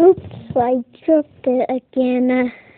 Oops, I dropped it again. Uh,